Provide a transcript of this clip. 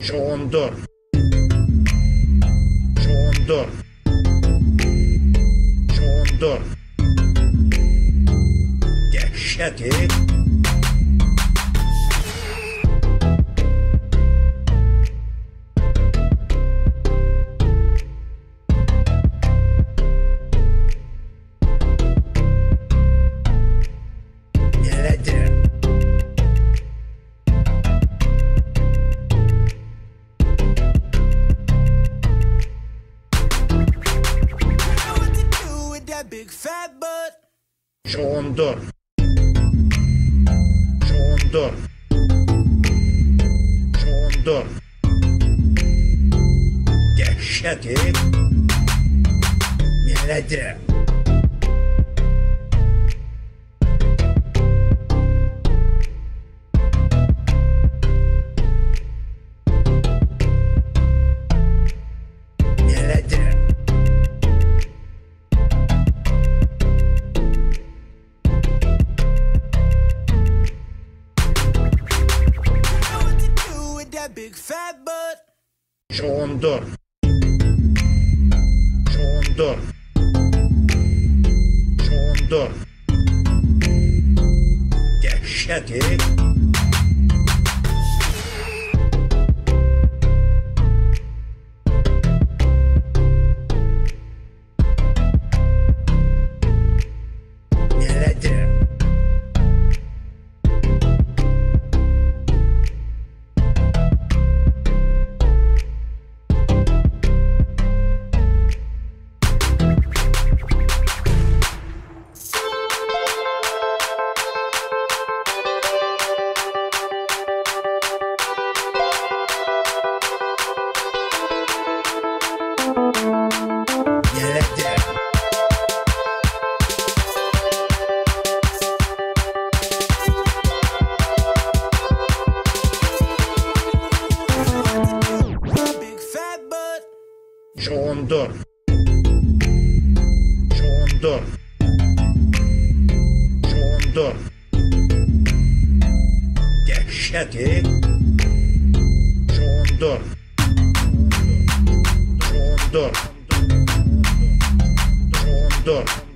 Жондор. Жондор. Жондор. Dəhşət. Big fat butt. Şondur. Şondur. Şondur. Dehşeti. Neredir? Şondur. Şondur. Şondur. Dehşeti. Şondur. Şondur. Şondur. Dehşeti. Şondur. Şondur. door.